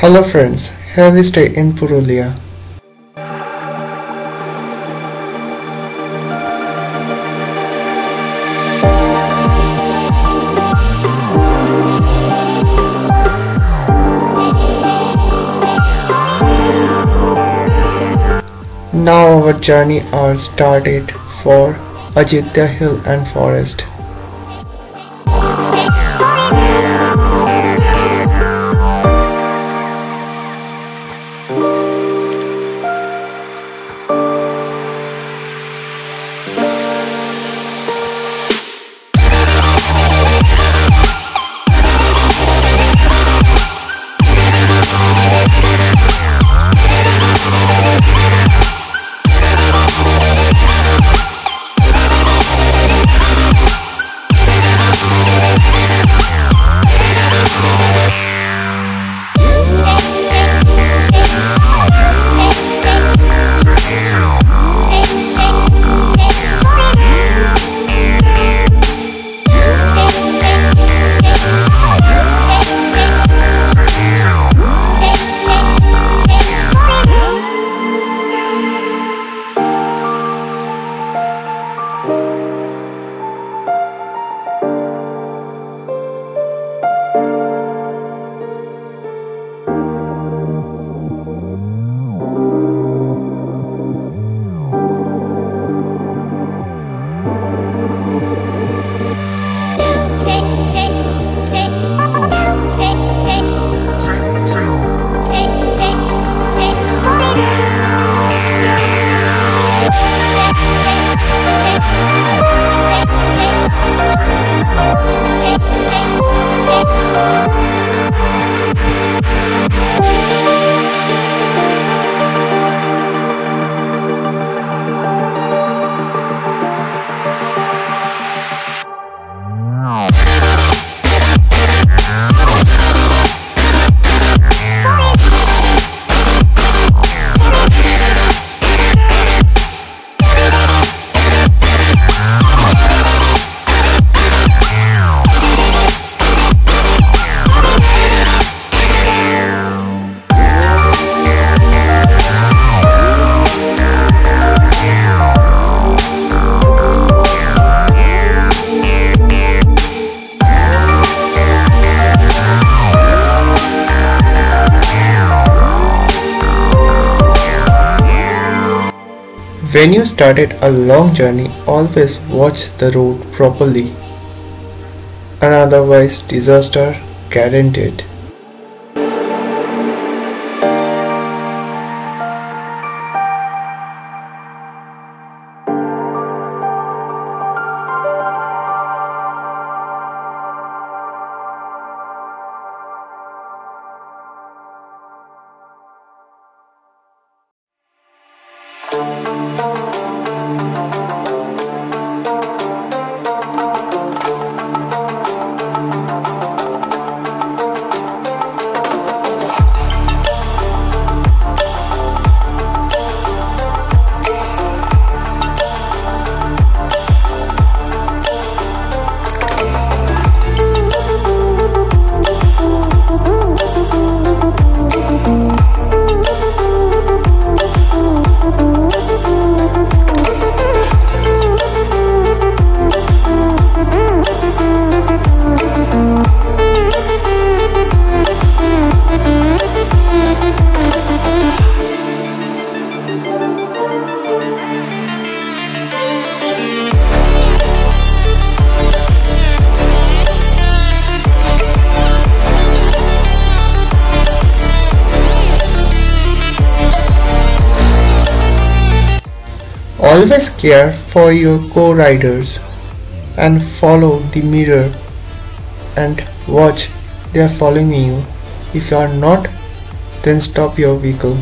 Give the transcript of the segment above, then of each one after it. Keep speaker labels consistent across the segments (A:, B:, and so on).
A: Hello friends, here we stay in Purulia. Now our journey are started for Ajodhya Hill and Forest. When you started a long journey, always watch the road properly, and otherwise disaster guaranteed. Always care for your co-riders and follow the mirror and watch they are following you. If you are not, then stop your vehicle.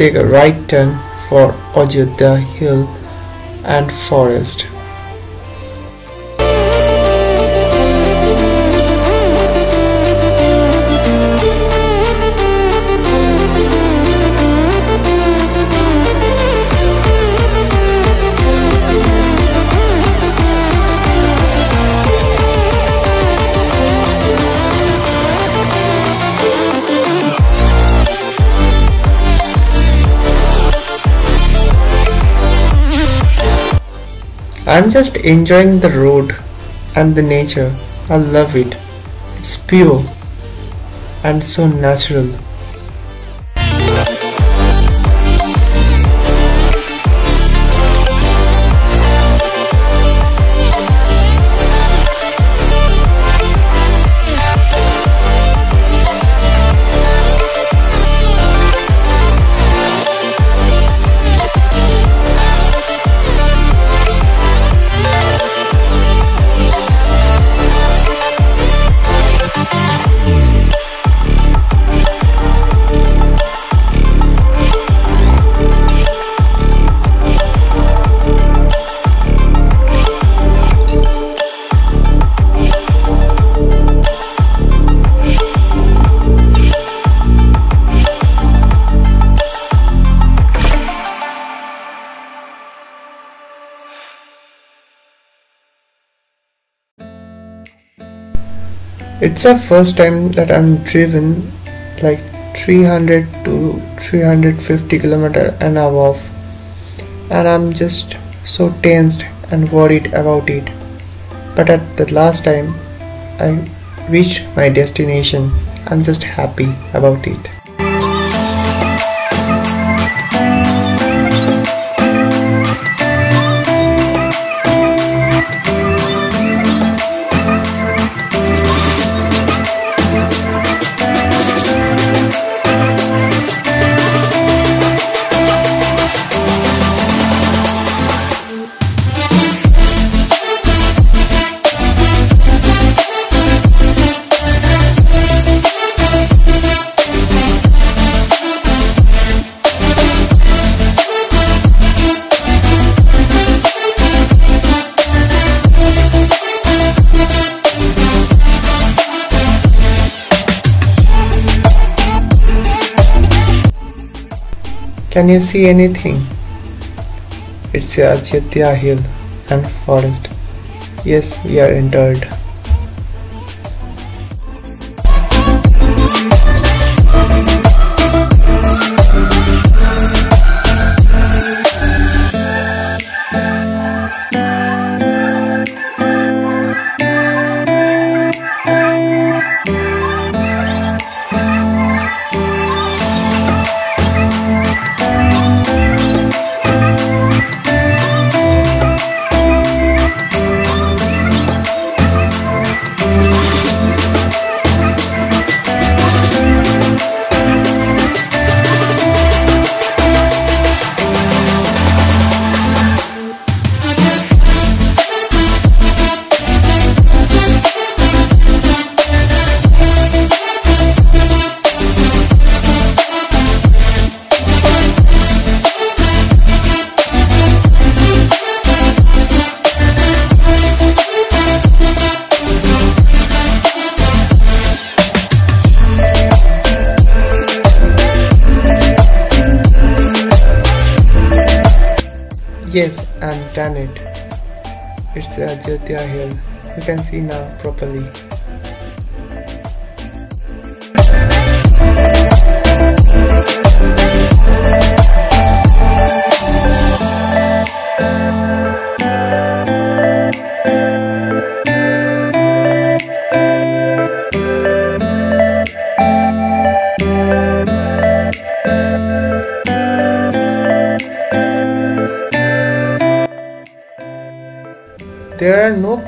A: Take a right turn for Ajodhya Hill and Forest. I'm just enjoying the road and the nature. I love it. It's pure and so natural. It's the first time that I'm driven like 300 to 350 kilometer and above and I'm just so tensed and worried about it. But at the last time I reached my destination. I'm just happy about it you see anything? It's a Ajodhya hill and forest. Yes, we are entered. Yes, I'm done it. It's a Ajodhya hill. You can see now properly.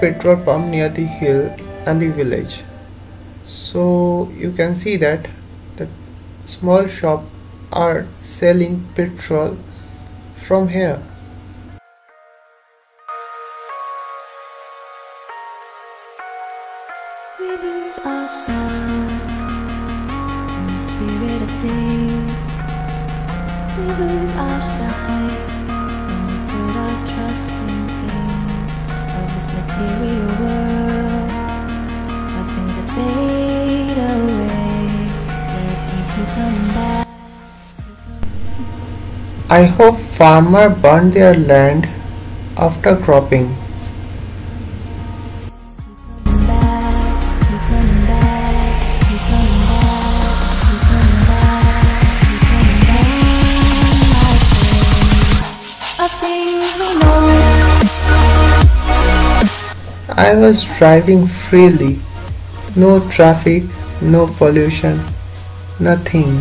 A: Petrol pump near the hill and the village. So you can see that the small shop are selling petrol from here.
B: We lose ourselves in the spirit of things.
A: We lose we put our trust in material world, of things that fade away, yet we keep coming back.
B: I hope farmer burn their land after cropping. I was driving freely. No traffic, no pollution, nothing.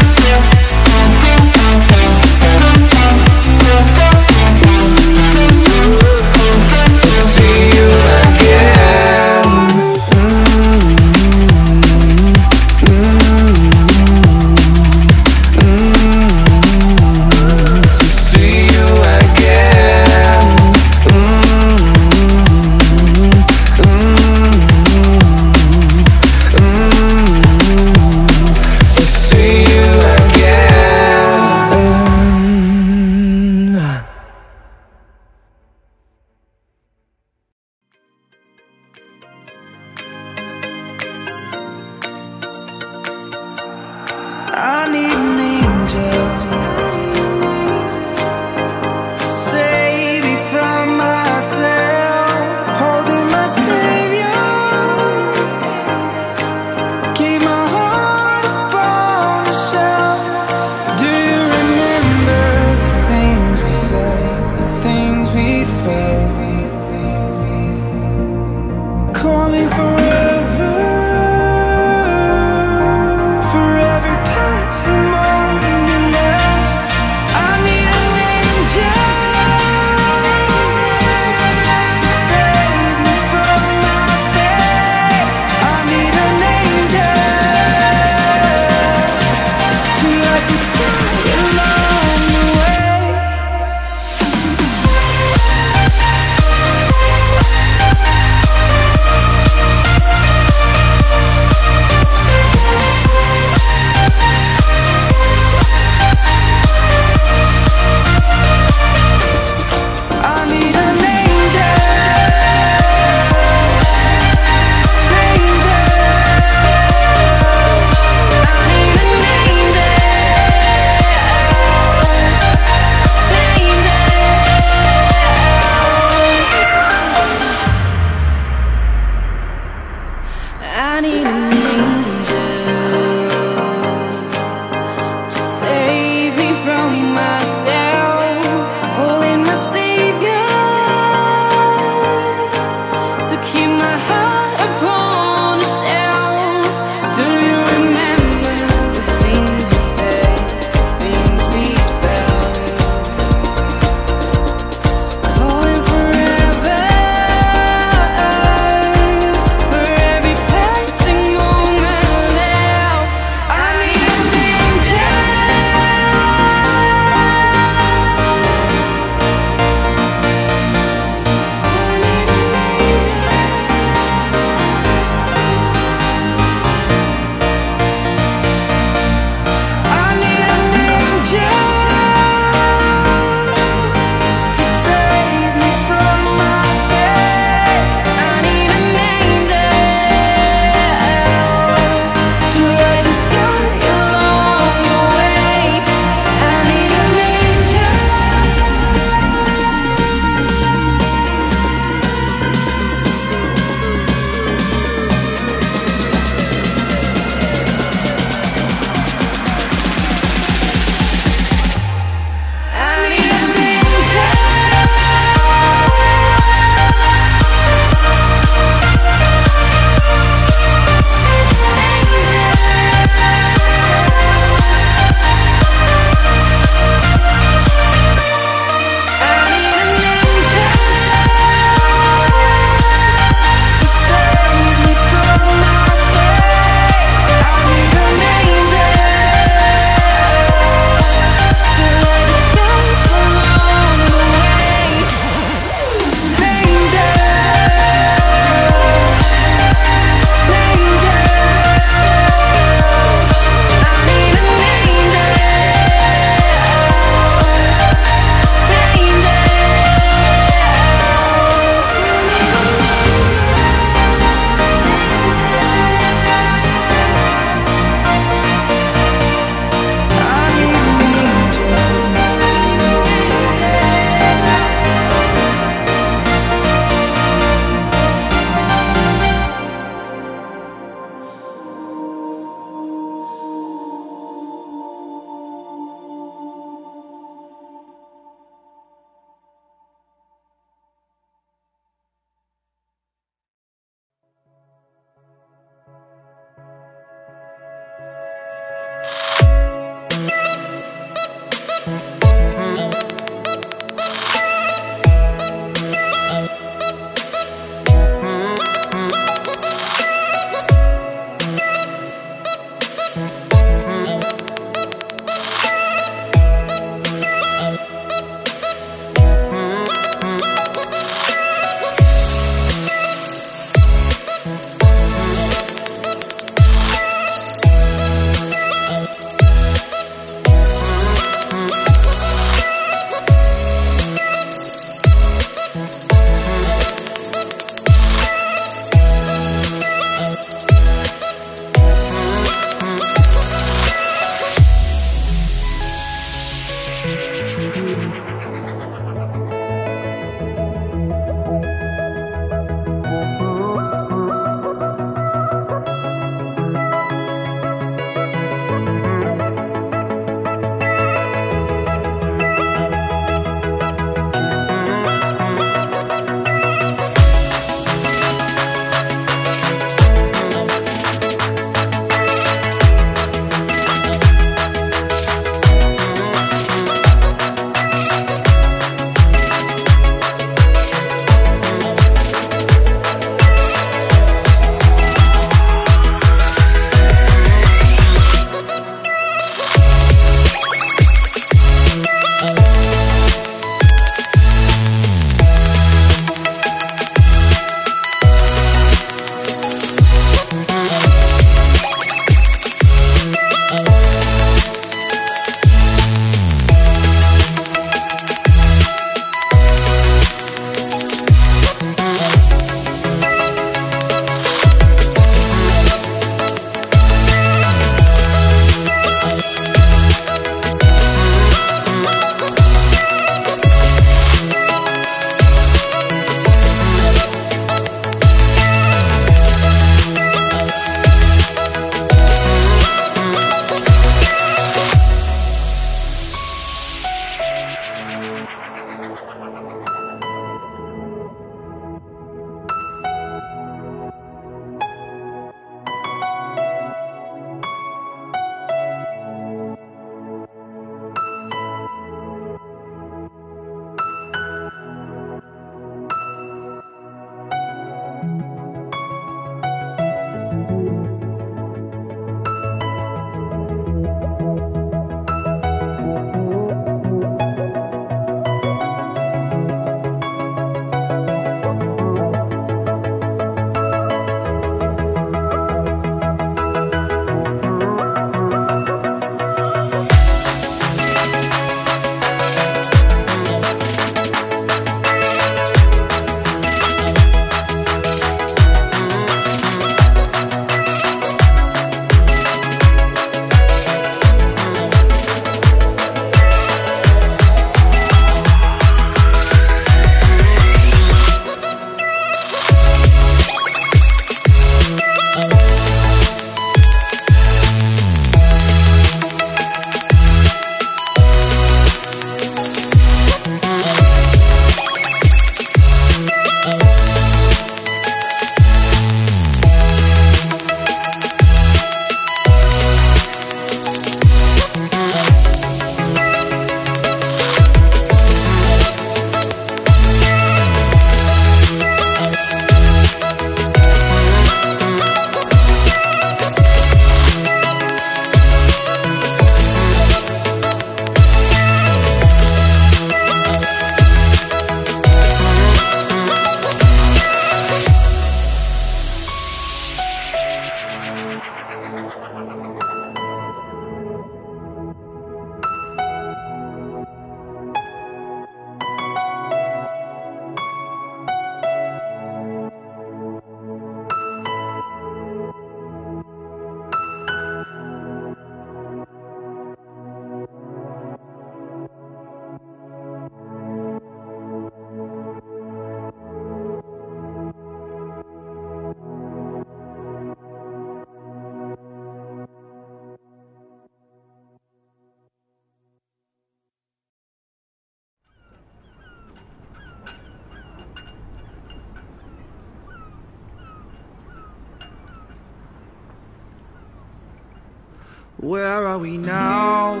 C: Where are we now?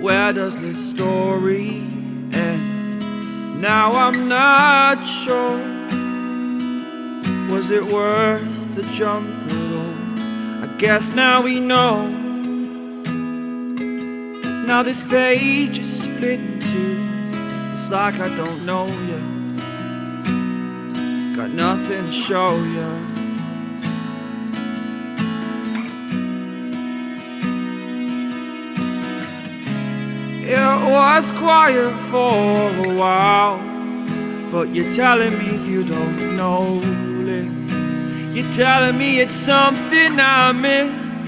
C: Where does this story end? Now I'm not sure. Was it worth the jump at all? I guess now we know. Now this page is split in two. It's like I don't know you. Got nothing to show you. It was quiet for a while, but you're telling me you don't notice. You're telling me it's something I miss.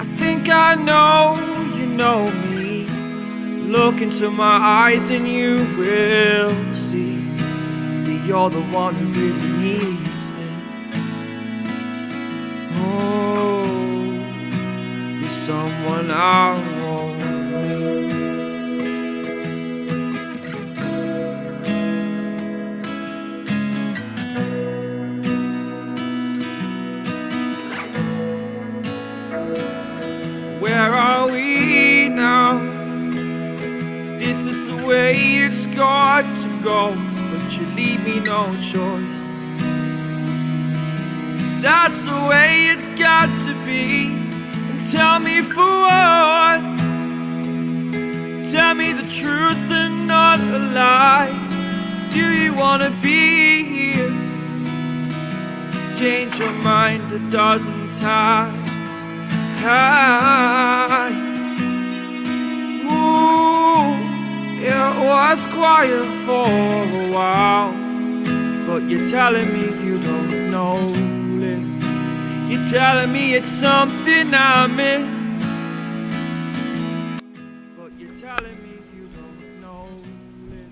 C: I think I know you know me. Look into my eyes and you will see that you're the one who really needs this. Oh someone I meet. Where are we now? This is the way it's got to go, but you leave me no choice. That's the way it's got to be. Tell me for once. Tell me the truth and not a lie. Do you wanna be here? Change your mind a dozen times. Times. Ooh, it was quiet for a while, but you're telling me you don't know. You're telling me it's something I miss. But you're telling me you don't know it.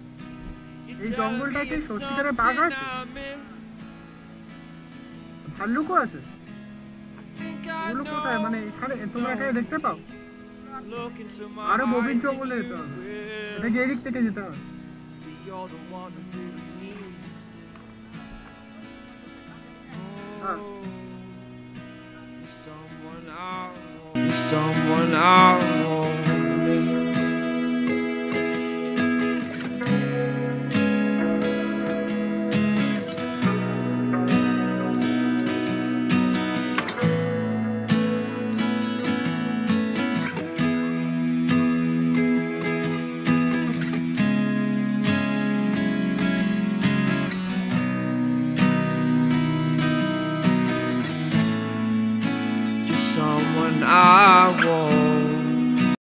C: You're
D: এই
C: telling me
D: জঙ্গলটাতে
C: it's
D: সত্যিকারের বাঘ
C: something
D: আছে?
C: I miss.
D: ভাল্লুকও আছে
C: Think I
D: ওগুলো কোথায় মানে এখানে তোমরা এখানে দেখতে পাও
C: Look into my
D: আরো গভীর
C: eyes and
D: জঙ্গলে
C: you
D: যেতে হবে
C: will
D: এটাকে এদিক থেকে যেতে হবে
C: see someone I